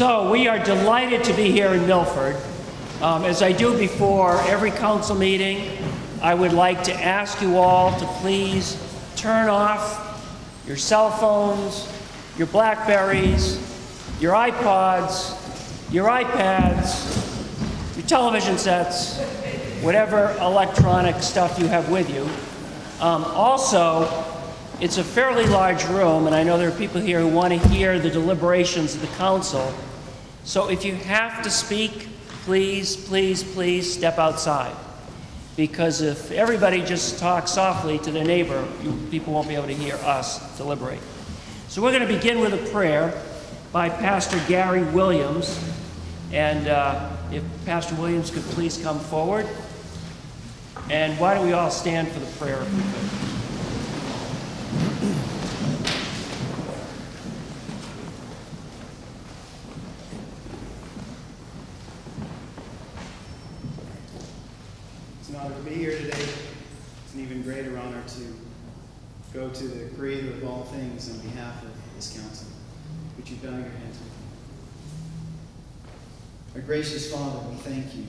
So we are delighted to be here in Milford. Um, as I do before every council meeting, I would like to ask you all to please turn off your cell phones, your Blackberries, your iPods, your iPads, your television sets, whatever electronic stuff you have with you. Um, also, it's a fairly large room, and I know there are people here who want to hear the deliberations of the council. So if you have to speak, please, please, please step outside. Because if everybody just talks softly to their neighbor, you, people won't be able to hear us deliberate. So we're going to begin with a prayer by Pastor Gary Williams. And uh, if Pastor Williams could please come forward. And why don't we all stand for the prayer if we could? It's an honor to be here today. It's an even greater honor to go to the creator of all things on behalf of this council. Would you bow your heads with me? Our gracious Father, we thank you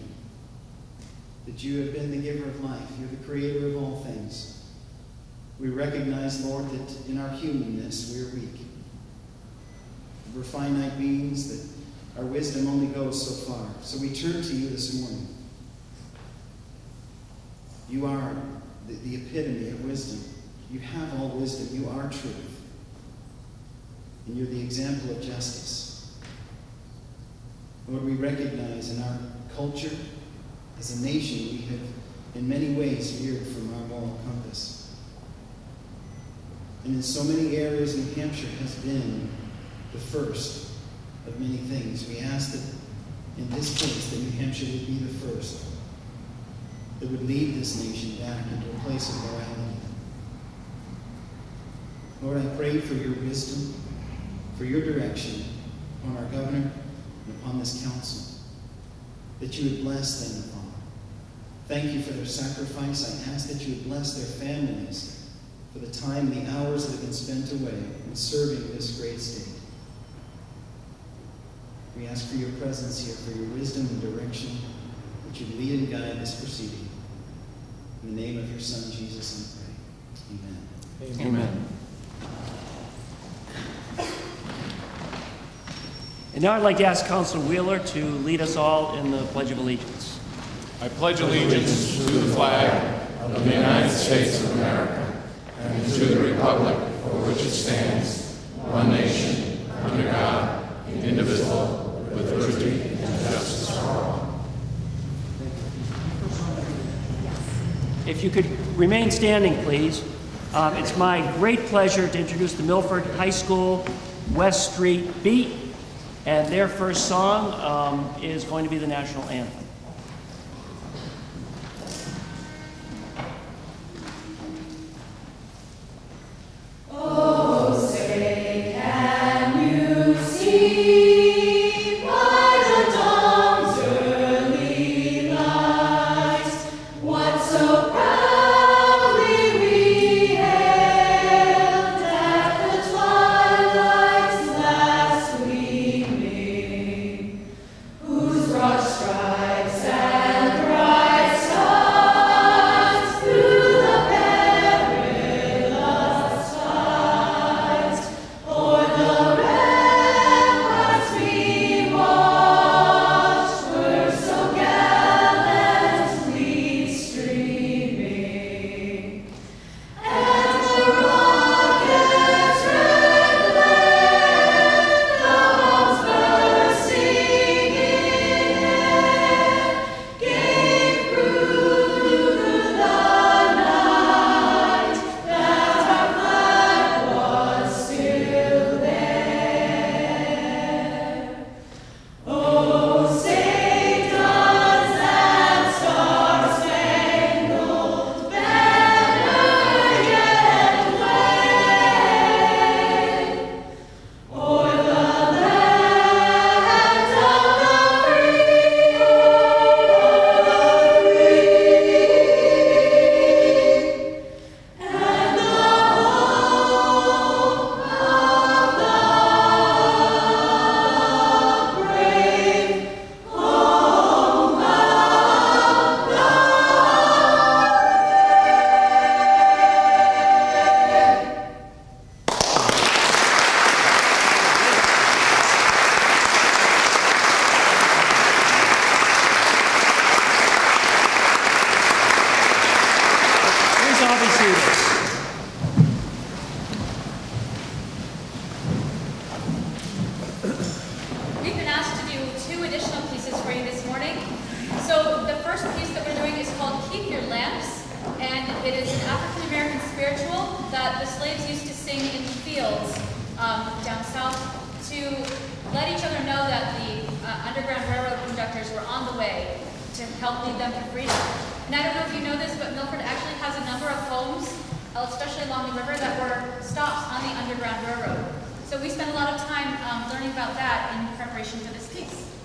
that you have been the giver of life. You're the creator of all things. We recognize, Lord, that in our humanness we are weak. We're finite beings, that our wisdom only goes so far. So we turn to you this morning. You are the, the epitome of wisdom. You have all wisdom. You are truth. And you're the example of justice. Lord, we recognize in our culture, as a nation, we have in many ways veered from our moral compass. And in so many areas, New Hampshire has been the first of many things. We ask that in this case, that New Hampshire would be the first that would lead this nation back into a place of morality. Lord, I pray for your wisdom, for your direction on our governor and upon this council, that you would bless them, Father. Thank you for their sacrifice. I ask that you would bless their families for the time and the hours that have been spent away in serving this great state. We ask for your presence here, for your wisdom and direction, that you lead and guide this proceeding. In the name of your Son, Jesus, I pray. Amen. Amen. And now I'd like to ask Councilor Wheeler to lead us all in the Pledge of Allegiance. I pledge allegiance to the flag of the United States of America and to the republic for which it stands, one nation, under God, indivisible, with liberty and justice for all. If you could remain standing, please. Um, it's my great pleasure to introduce the Milford High School West Street Beat, and their first song um, is going to be the national anthem. we spent a lot of time um, learning about that in preparation for this piece.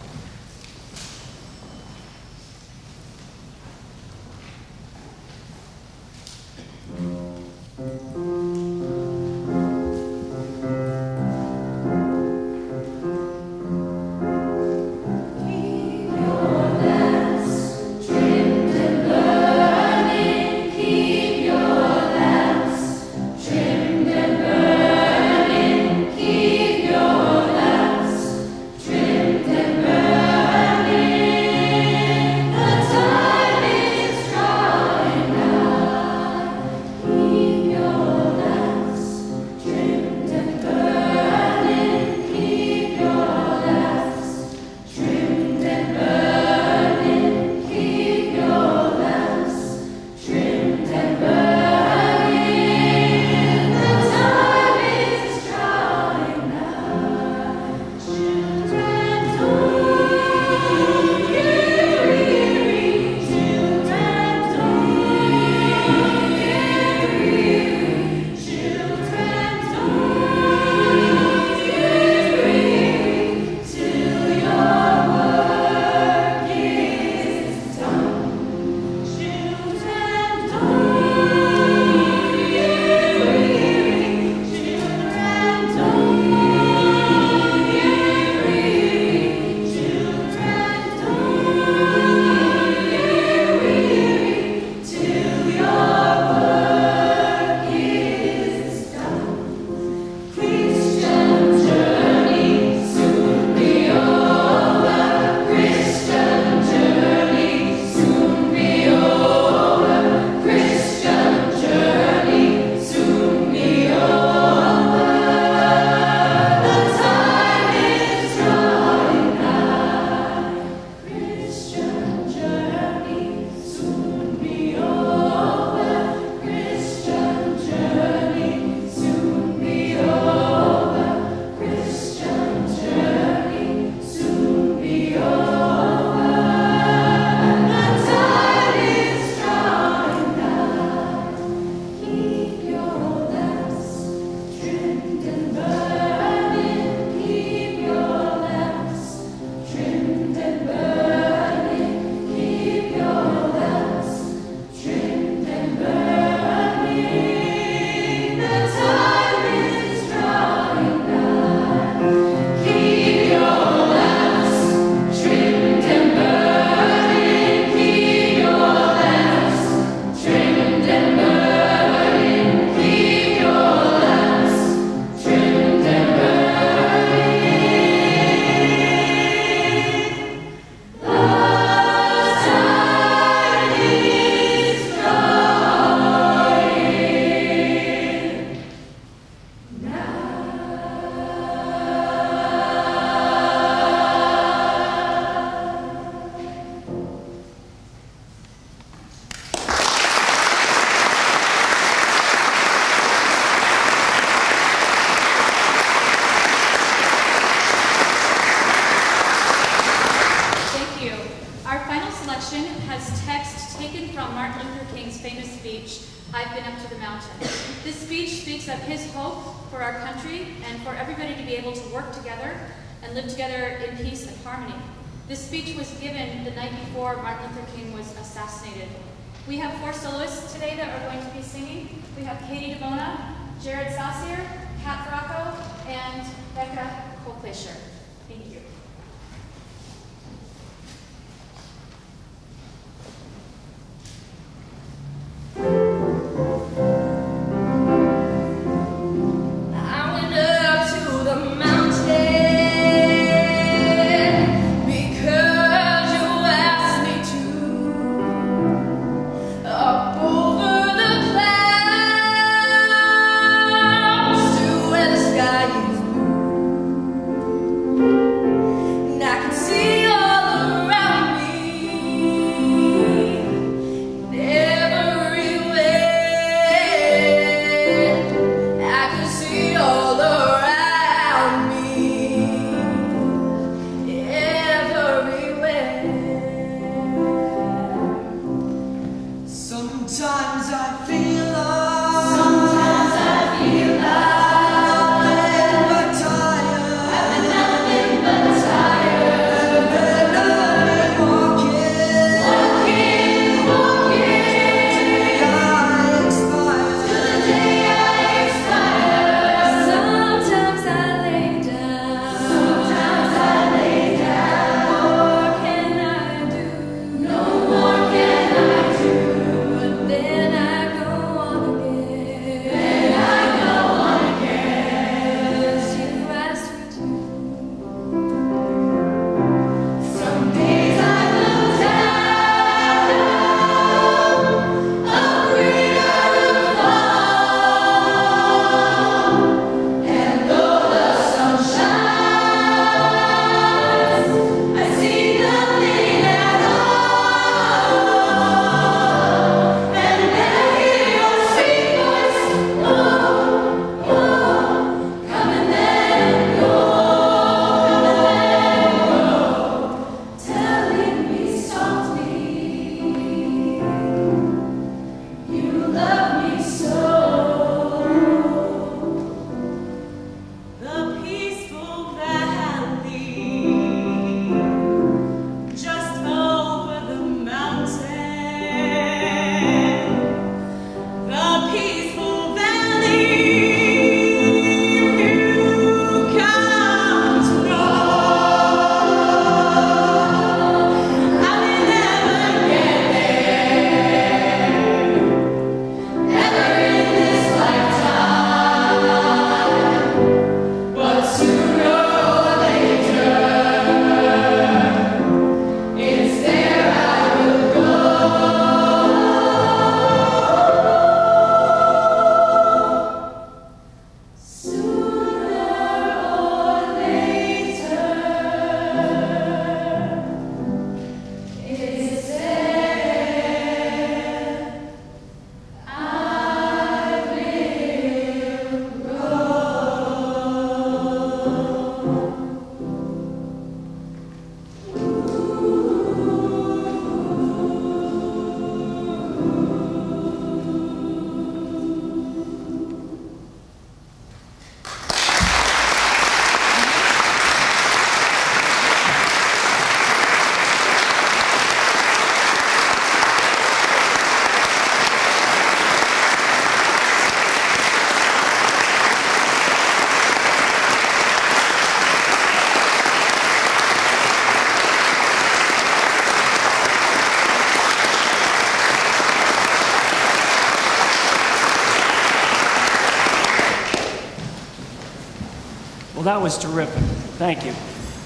That was terrific. Thank you.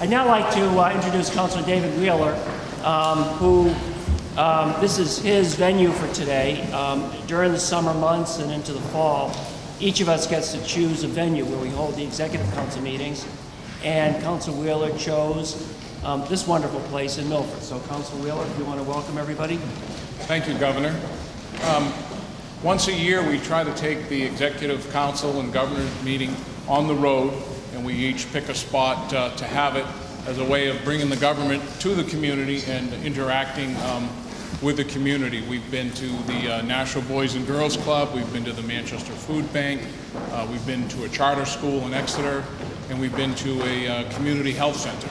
I'd now like to uh, introduce Councilor David Wheeler, um, who, um, this is his venue for today. Um, During the summer months and into the fall, each of us gets to choose a venue where we hold the executive council meetings. And Council Wheeler chose um, this wonderful place in Milford. So Council Wheeler, if you want to welcome everybody. Thank you, Governor. Um, Once a year, we try to take the Executive Council and Governor's meeting on the road, and we each pick a spot uh, to have it as a way of bringing the government to the community and interacting um, with the community. We've been to the uh, National Boys and Girls Club, we've been to the Manchester Food Bank, uh, we've been to a charter school in Exeter, and we've been to a uh, community health center.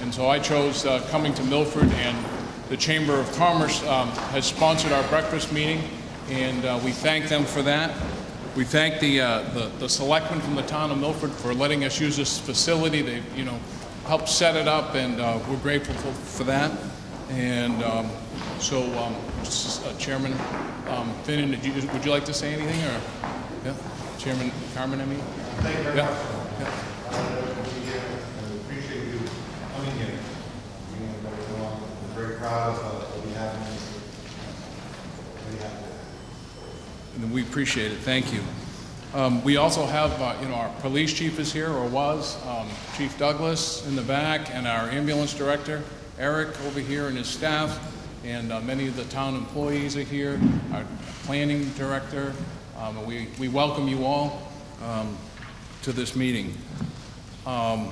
And so I chose uh, coming to Milford, and the Chamber of Commerce um, has sponsored our breakfast meeting, and uh, we thank them for that. We thank the, uh, the the selectmen from the town of Milford for letting us use this facility. They, you know, helped set it up, and uh, we're grateful for, for that. And um, so, um, uh, Chairman um, Finnan, did you, would you like to say anything, or yeah, Chairman Carmen? I mean, Thank you very Yeah. much. Yeah. Honored to be here, and we appreciate you coming here, bringing everything along. We're very proud of uh, what we have in this. Very happy. And we appreciate it, thank you. Um, We also have, uh, you know, our police chief is here, or was, um, Chief Douglas in the back, and our ambulance director, Eric, over here, and his staff, and uh, many of the town employees are here, our planning director. Um, We we welcome you all um, to this meeting. Um,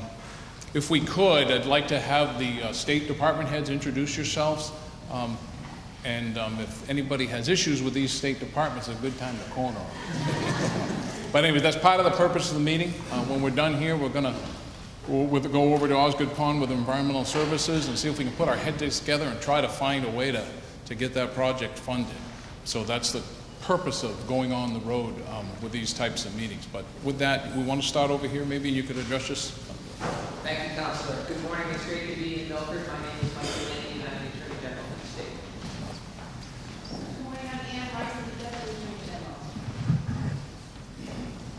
If we could, I'd like to have the uh, State Department heads introduce yourselves. And um, if anybody has issues with these state departments, it's a good time to corner them. But anyway, that's part of the purpose of the meeting. Uh, When we're done here, we're we'll we'll go over to Osgood Pond with Environmental Services and see if we can put our heads together and try to find a way to, to get that project funded. So that's the purpose of going on the road um, with these types of meetings. But with that, we want to start over here, maybe you could address us? Thank you, Counselor. Good morning, it's great to be in Milford. My name is Michael Laney, and I'm the Attorney General of the state. Good morning, I'm Ann Rice, the Deputy Attorney General.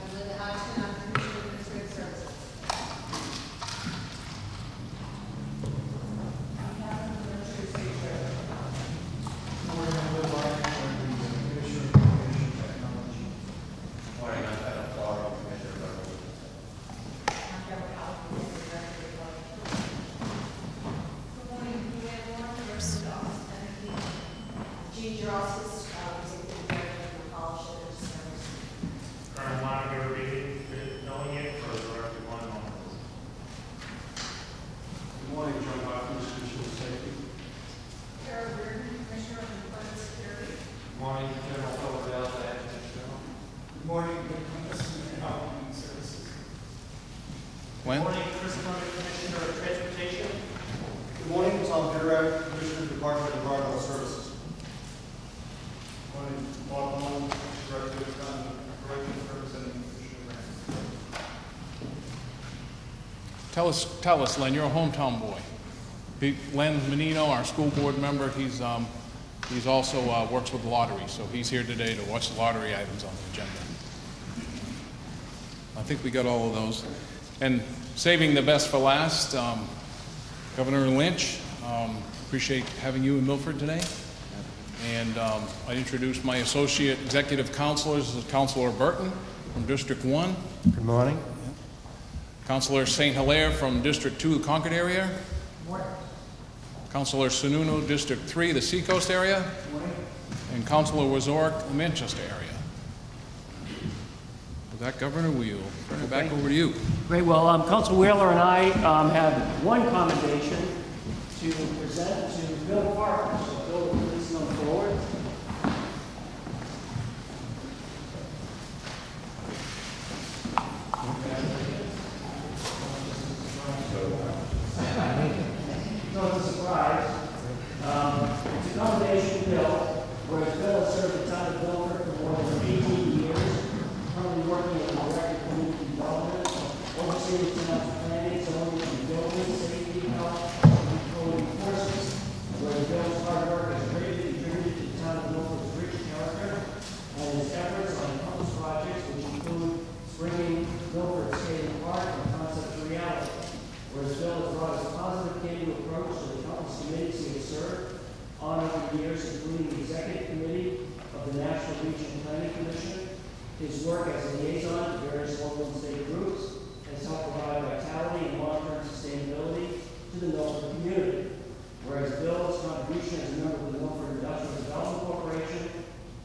I'm Linda Hodgdon, I'm Commissioner of Administrative Services. I'm Captain of the Administrative State Treasurer. I'm Deborah Howard, Director of Public Good morning, Luann Warren, Nurse at Office Energy. Jean Gerostis, uh, Executive Director of the College of Energy Services. Colonel Monica Reed, knowing it for Director One office. Good morning, John Hopkins, Commissioner of Safety. Carol Reardon, Commissioner of Employment Security. Good morning, General Philip Adjutant General. Good morning, Rick Cummings, Health and Human Services. Glenn? Good morning, Chris Clement, Commissioner of Transportation. Good morning, Tom Vittorek, Commissioner of Department of Environmental Services. Good morning, Bob Long, Director of Economic Corrections, representing Commissioner Grant. Tell us, tell us, Len, you're a hometown boy. Len Menino, our school board member, he's, um, he's also, uh, works with the lottery, so he's here today to watch the lottery items on the agenda. I think we got all of those. And saving the best for last, um, Governor Lynch, um, appreciate having you in Milford today. And, um, I introduce my associate executive counselors, Counselor Burton from District One. Good morning. Counselor St. Hilaire from District 2, the Concord area. councillor Sununu, District 3, the Seacoast area. And Councillor Wieczorek, the Manchester area. With that, Governor, we'll turn it back over to you. Great, well, um, Council Wheeler and I um, have one commendation to present to Bill Parker. So Bill, please come forward. No, it's a surprise. Um, It's a commendation bill, whereas Bill has served the town of Milford for more than 18 years, currently working in the Director of Community Development, overseeing the town's planning, zoning, and building, safety, health, and code enforcement. Whereas Bill's hard work has greatly contributed to the town of Milford's rich character, and his efforts on countless projects which include bringing Milford Skating Park from concept to reality. Whereas Bill has brought his positive can-do approach to the countless committees he has served on over the years, including the Executive Committee of the Nashua Regional Planning Commission. His work as a liaison to various local and state groups has helped provide vitality and long-term sustainability to the Milford community. Whereas Bill's contribution as a member of the Milford Industrial Development Corporation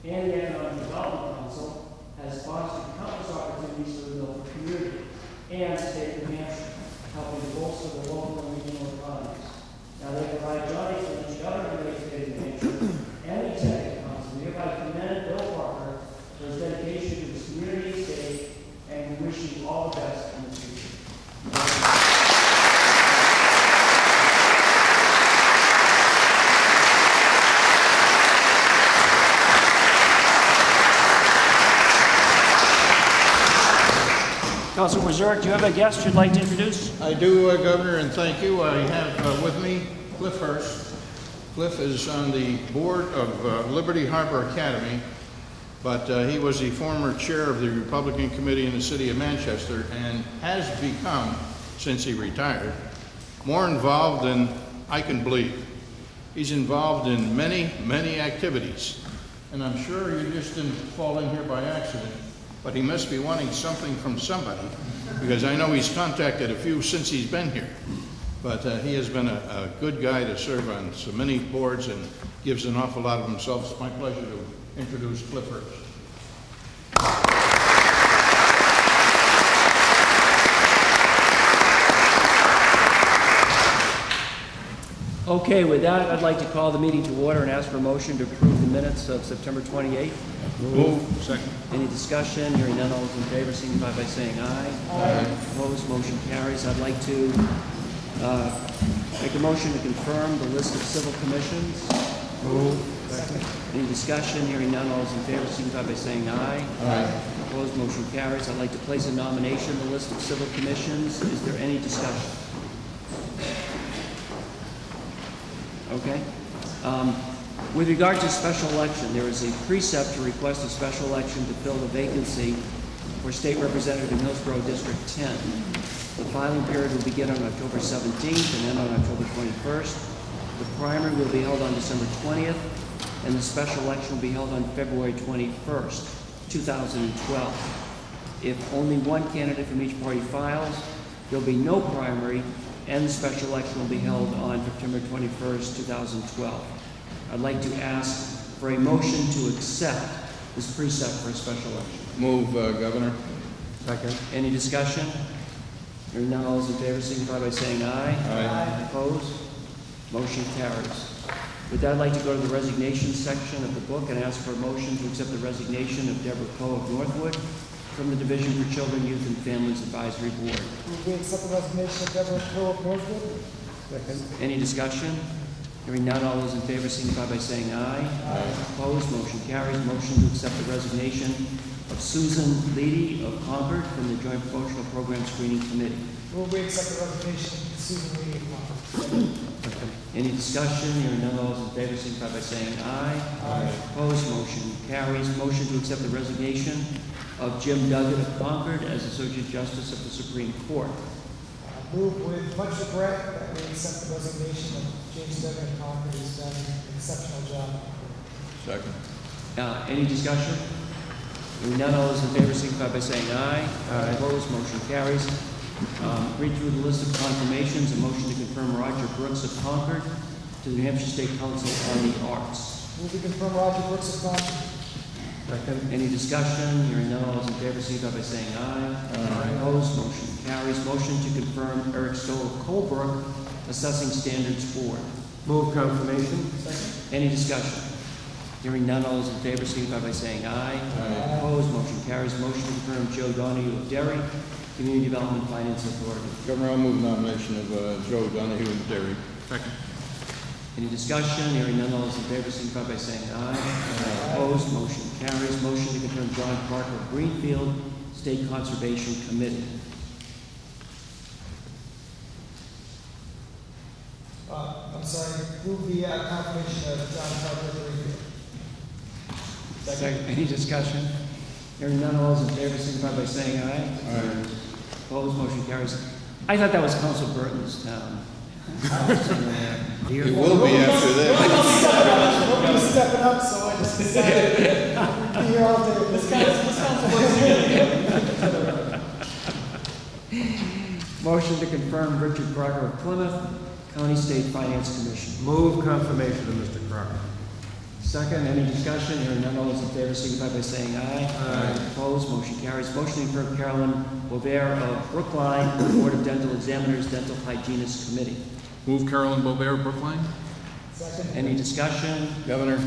and the Economic Development Council has fostered countless opportunities for the Milford community and the state of New Hampshire, helping to bolster the local and regional economies. Now, they provide Johnny Lynch, Governor of the state of New Hampshire, and the Executive Council hereby commend Bill Parker for his dedication to his community, state, and we wish you all the best in the future. Council Reserve, do you have a guest you'd like to introduce? I do, uh, Governor, and thank you. I have uh, with me Cliff Hurst. Cliff is on the board of uh, Liberty Harbor Academy, but uh, he was the former chair of the Republican Committee in the city of Manchester and has become, since he retired, more involved than I can believe. He's involved in many, many activities, and I'm sure you just didn't fall in here by accident, but he must be wanting something from somebody, because I know he's contacted a few since he's been here. But uh, he has been a, a good guy to serve on so many boards and gives an awful lot of himself. It's my pleasure to introduce Cliff Hurst. Okay, with that, I'd like to call the meeting to order and ask for a motion to approve the minutes of September 28th. Move. Second. Any discussion? Hearing none, all those in favor signify by saying aye. Aye. Opposed, motion carries. I'd like to uh, make a motion to confirm the list of civil commissions. Move. Any discussion? Hearing none, all those in favor signify by saying aye. Aye. Opposed, motion carries. I'd like to place a nomination on the list of civil commissions. Is there any discussion? Okay. Um, With regard to special election, there is a precept to request a special election to fill the vacancy for state representative in Hillsborough District 10. The filing period will begin on October 17th and end on October 21st. The primary will be held on December 20th, and the special election will be held on February 21st, 2012. If only one candidate from each party files, there'll be no primary, and the special election will be held on September 21st, 2012. I'd like to ask for a motion to accept this precept for a special election. Move, uh, Governor. Second. Any discussion? Hearing none, all those in favor signify by saying aye. Aye. Opposed? Motion carries. With that, I'd like to go to the resignation section of the book and ask for a motion to accept the resignation of Deborah Coe of Northwood from the Division for Children, Youth, and Families Advisory Board. Move we accept the resignation of Deborah Crowe of Northwood. Second. Any discussion? Hearing none, all those in favor signify by saying aye. Aye. Opposed, motion carries. Motion to accept the resignation of Susan Leedy of Concord from the Joint Promotional Program Screening Committee. Move we accept the resignation of Susan Lee of Concord. Any discussion? Hearing none, all those in favor signify by saying aye. Aye. Opposed, motion carries. Motion to accept the resignation of Jim Duggan of Concord as Associate Justice of the Supreme Court. Move with much regret that we accept the resignation of James Duggan of Concord, who's done an exceptional job. Second. Uh, Any discussion? Hearing none, all those in favor signify by saying aye. Aye. Opposed, motion carries. Um, Read through the list of confirmations, a motion to confirm Roger Brooks of Concord to the New Hampshire State Council on the Arts. Move we confirm Roger Brooks of Concord. Any discussion? Hearing none, all those in favor signify by saying aye. Aye. Opposed, motion carries. Motion to confirm Eric Stoll of Colebrook Assessing Standards Board. Move confirmation. Second. Any discussion? Hearing none, all those in favor signify by saying aye. Aye. Opposed, motion carries. Motion to confirm Joe Donahue of Derry Community Development Finance Authority. Governor, I'll move nomination of uh, Joe Donahue of Derry. Second. Any discussion? Hearing none, all those in favor signify by saying aye. Opposed, motion carries. Motion to confirm John Parker of Greenfield State Conservation Committee. Uh, I'm sorry, move the uh, confirmation of John Parker of Greenfield. Second. Any discussion? Hearing none, all those in favor signify by saying aye. Aye. Opposed, motion carries. I thought that was Council Burton's town. It will be after this. Nobody's stepping up, so I just decided to be here all day. This guy's, Motion to confirm Richard Crocker of Plymouth, County State Finance Commission. Move confirmation of Mr. Crocker. Second, any discussion? Hearing none, all those in favor signify by saying aye. Aye. Opposed, motion carries. Motion to confirm Carolyn Bover of Brookline, Board of Dental Examiners, Dental Hygienist Committee. Move Carolyn Bobert, Brookline. Second. Any discussion? Governor,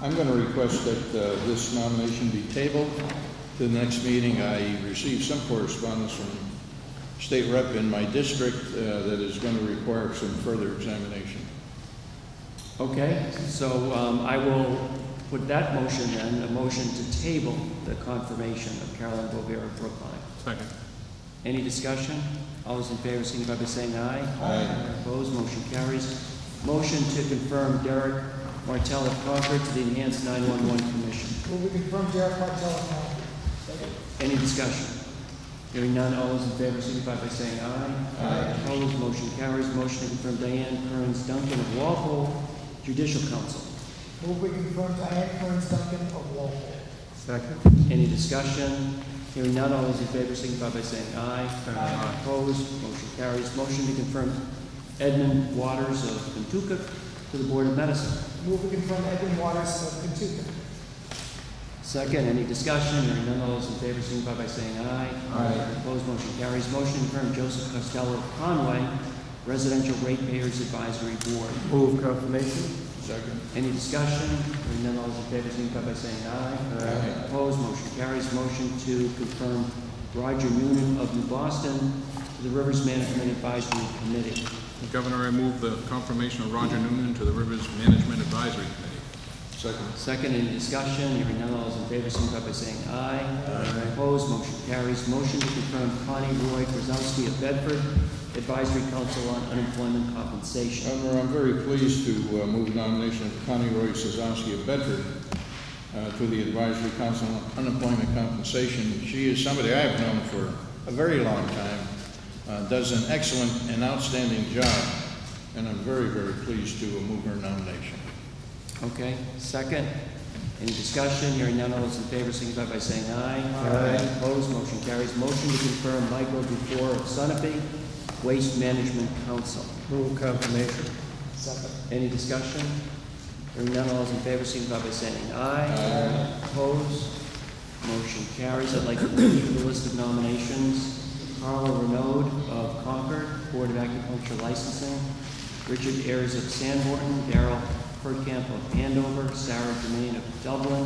I'm going to request that uh, this nomination be tabled to the next meeting. I received some correspondence from state rep in my district uh, that is going to require some further examination. Okay, so um, I will put that motion then, a motion to table the confirmation of Carolyn Bover of Brookline. Second. Any discussion? All those in favor signify by saying aye. Aye. Opposed, motion carries. Motion to confirm Derek Martell of Concord to the Enhanced 911 Commission. Move we confirm Derek Martell of Concord. Second. Any discussion? Hearing none, all those in favor signify by saying aye. Aye. Opposed, motion carries. Motion to confirm Diane Kearns Duncan of Walpole Judicial Council. Move we confirm Diane Kearns Duncan of Walpole. Second. Any discussion? Hearing none, all those in favor signify by saying aye. Aye. Opposed, motion carries. Motion to confirm Edmund Waters of Kentucky to the Board of Medicine. Move we confirm Edwin Waters of Kentucky. Second, any discussion? Hearing none, all those in favor signify by saying aye. Aye. Opposed, motion carries. Motion to confirm Joseph Costello of Conway Residential Ratepayers Advisory Board. Move confirmation. Second. Any discussion? Hearing none, all those in favor signify by saying aye. Aye. Opposed, motion carries. Motion to confirm Roger Noonan of New Boston to the Rivers Management Advisory Committee. Governor, I move the confirmation of Roger Noonan to the Rivers Management Advisory Committee. Second. Second, any discussion? Hearing none, all those in favor signify by saying aye. Aye. Opposed, motion carries. Motion to confirm Connie Roy Czyzowski of Bedford, Advisory Council on Unemployment Compensation. Governor, I'm very pleased to uh, move nomination of Connie Roy Czyzowski of Bedford uh, to the Advisory Council on Unemployment Compensation. She is somebody I have known for a very long time, uh, does an excellent and outstanding job, and I'm very, very pleased to uh, move her nomination. Okay, second. Any discussion? Hearing none, all those in favor signify by saying aye. Aye. Opposed, motion carries. Motion to confirm Michael Dufour of Sunapee, Waste Management Council. Move confirmation. Second. Any discussion? Hearing none, all those in favor signify by saying aye. Aye. Opposed, motion carries. I'd like to move the list of nominations. Carla Renaud of Concord, Board of Acupuncture Licensing. Richard Ayers of Sanborn, Darrell Hurtkamp of Andover, Sarah Germain of Dublin,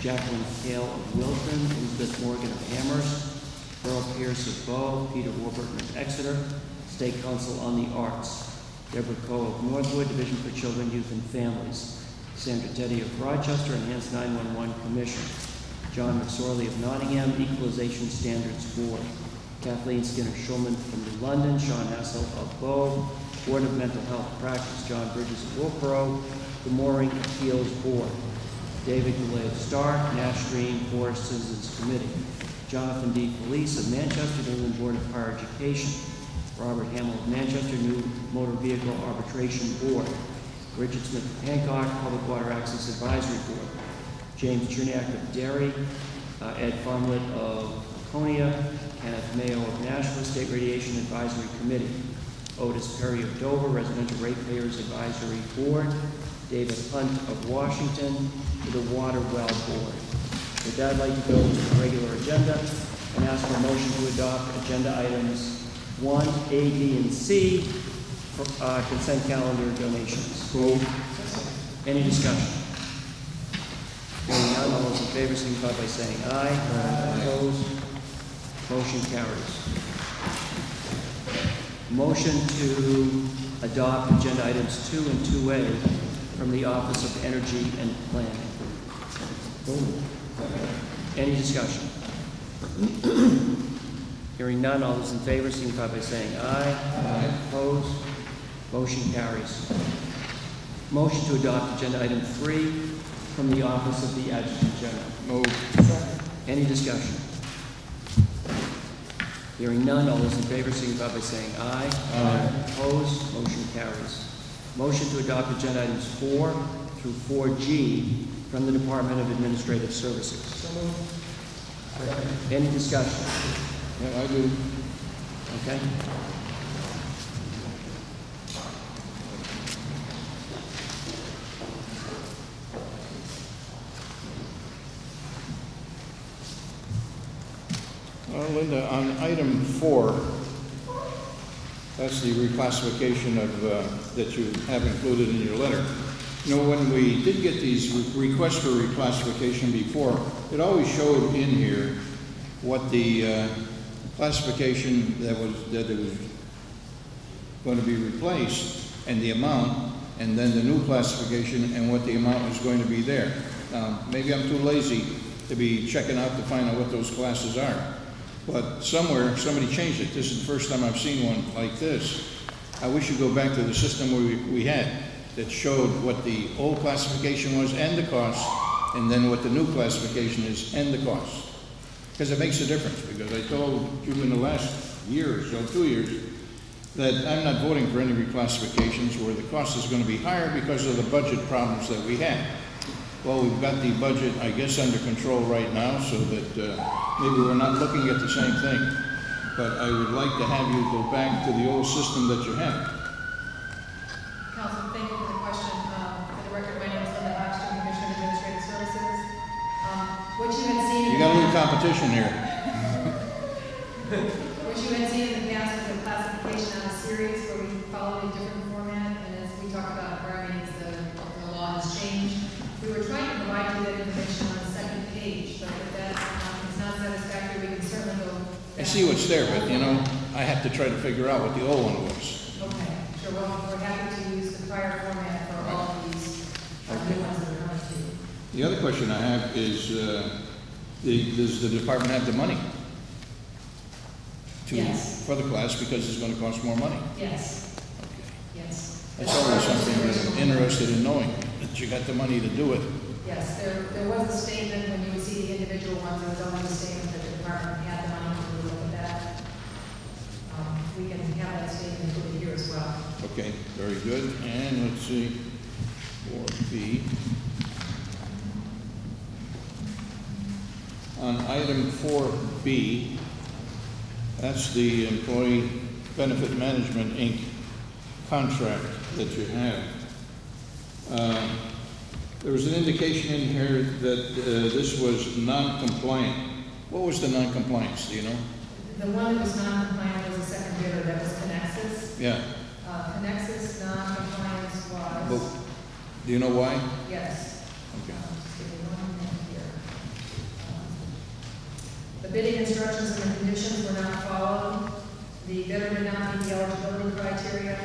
Jacqueline Hale of Wilton, Elizabeth Morgan of Amherst, Earl Pierce of Bow, Peter Warburton of Exeter, State Council on the Arts, Deborah Coe of Northwood, Division for Children, Youth, and Families, Sandra Teddy of Rochester, Enhanced 911 Commission, John McSorley of Nottingham, Equalization Standards Board, Kathleen Skinner Schulman from New London, Sean Hassel of Bow, Board of Mental Health Practice, John Bridges of Wolfeboro, the Mooring Appeals Board, David Goulet of Stark, Nash Stream Forest Citizens Committee, Jonathan D. Police of Manchester, New England Board of Higher Education, Robert Hamill of Manchester, New Motor Vehicle Arbitration Board, Richard Smith of Hancock, Public Water Access Advisory Board, James Juniak of Derry, uh, Ed Farmwood of Laconia, Kenneth Mayo of Nashville, State Radiation Advisory Committee, Otis Perry of Dover, Residential Ratepayers Advisory Board, David Hunt of Washington, to the Water Well Board. With that, I'd like to go to the regular agenda and ask for a motion to adopt agenda items one, A, B, and C for uh, consent calendar donations. Any discussion? Hearing none, all those in favor signify by saying aye. Opposed? Motion carries. Motion to adopt agenda items two and two A from the Office of Energy and Planning. Any discussion? Hearing none, all those in favor signify by saying aye. Aye. Opposed? Motion carries. Motion to adopt agenda item three from the Office of the Adjutant General. Move. Any discussion? Hearing none, all those in favor signify by saying aye. Aye. Opposed? Motion to adopt agenda items four through four G from the Department of Administrative Services. Any discussion? Yeah, I do. Okay? Well, Linda, on item four, that's the reclassification of, uh, that you have included in your letter. You know, when we did get these re- requests for reclassification before, it always showed in here what the uh, classification that was, that was going to be replaced and the amount, and then the new classification and what the amount was going to be there. Maybe I'm too lazy to be checking out to find out what those classes are. But somewhere, somebody changed it. This is the first time I've seen one like this. I wish you'd go back to the system we, we had that showed what the old classification was and the cost, and then what the new classification is and the cost. Because it makes a difference, because I told you in the last year or so, two years, that I'm not voting for any reclassifications where the cost is going to be higher because of the budget problems that we had. Well, we've got the budget, I guess, under control right now, so that uh, maybe we're not looking at the same thing. But I would like to have you go back to the old system that you had. Council, thank you for the question. Um, For the record, my name is Linda Hodgdon, Commissioner of Administrative Services. Um, What you had seen. You got a little competition here. What you had seen in the past was a classification on a series where we provide you that information on the second page, but if that um, is not satisfactory, we can certainly go. I see what's there, but you know, I have to try to figure out what the old one was. Okay, sure, well, we're happy to use the prior format for all of these uh, new ones that are coming to you. The other question I have is, uh, the, does the department have the money? to- Yes. For the class, because it's gonna cost more money. Yes, Okay. yes. that's always something that I'm interested in knowing, that you got the money to do it. Yes, there, there was a statement when you would see the individual ones, there was always a statement that the department had the money to look at that. Um, we can have that statement included here as well. Okay, very good. And let's see, four B. On item four B, that's the Employee Benefit Management, Inc. contract that you have. Uh, There was an indication in here that uh, this was non-compliant. What was the non-compliance, do you know? The one that was non-compliant was the second bidder, that was Conexus. Yeah. Uh, non-compliance But, was, do you know why? yes. Okay. Um, just give me here. Um, The bidding instructions and the conditions were not followed. The bidder did not meet the eligibility criteria,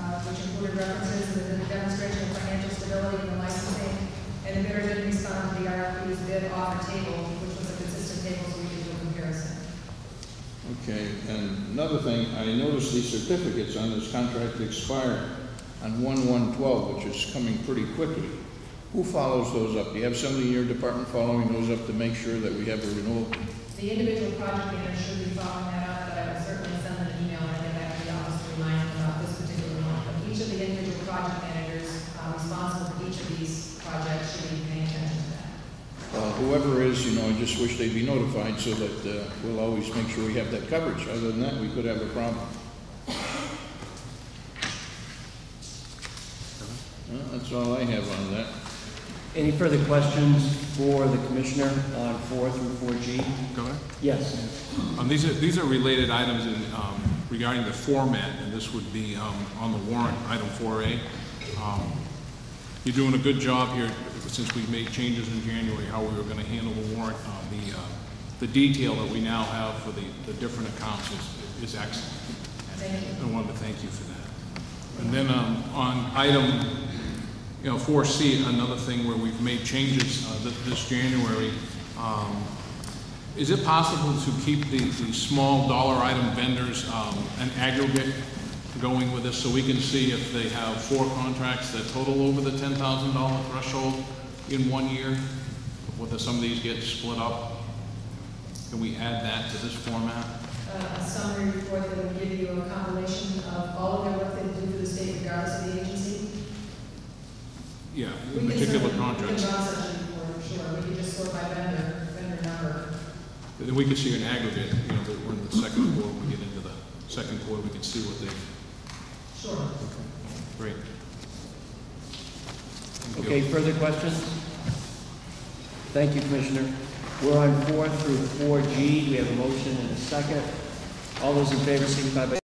uh, which included references to the demonstration of financial stability in the licensing. And the bidder didn't respond offer table, which was a consistent table, so we could do a comparison. Okay, and another thing, I noticed these certificates on this contract expire on one one twelve, which is coming pretty quickly. Who follows those up? Do you have somebody in your department following those up to make sure that we have a renewal? The individual project manager should be following that up, but I will certainly send them an email and I get back to the office to remind them about this particular one. But each of the individual project managers uh, responsible for each of these projects should be paying attention to that. Uh, whoever is, you know, I just wish they'd be notified so that, uh, we'll always make sure we have that coverage. Other than that, we could have a problem. Uh, That's all I have on that. Any further questions for the commissioner on four through four G? Go ahead. Yes. Um, These are, these are related items in, um, regarding the format, and this would be um, on the warrant, item 4A. Um, You're doing a good job here, since we made changes in January, how we were going to handle the warrant. Uh, The, uh, the detail that we now have for the, the different accounts is, is excellent. You. I wanted to thank you for that. And then um, on item, you know, 4C, another thing where we've made changes uh, th- this January, um, is it possible to keep the, the small dollar item vendors um, an aggregate going with this so we can see if they have four contracts that total over the $10,000 threshold in one year? Whether some of these get split up? Can we add that to this format? Uh, A summary report that will give you a compilation of all of their work they do for the state regardless of the agency. Yeah, We in can particular contracts. We can run such a report, sure. We can just sort by vendor, vendor number. Then we could see an aggregate, you know, we're in the second quarter, we get into the second quarter, we can see what they, Sure. great. Thank you. Okay, further questions? Thank you, Commissioner. We're on four through four G. We have a motion and a second. All those in favor signify by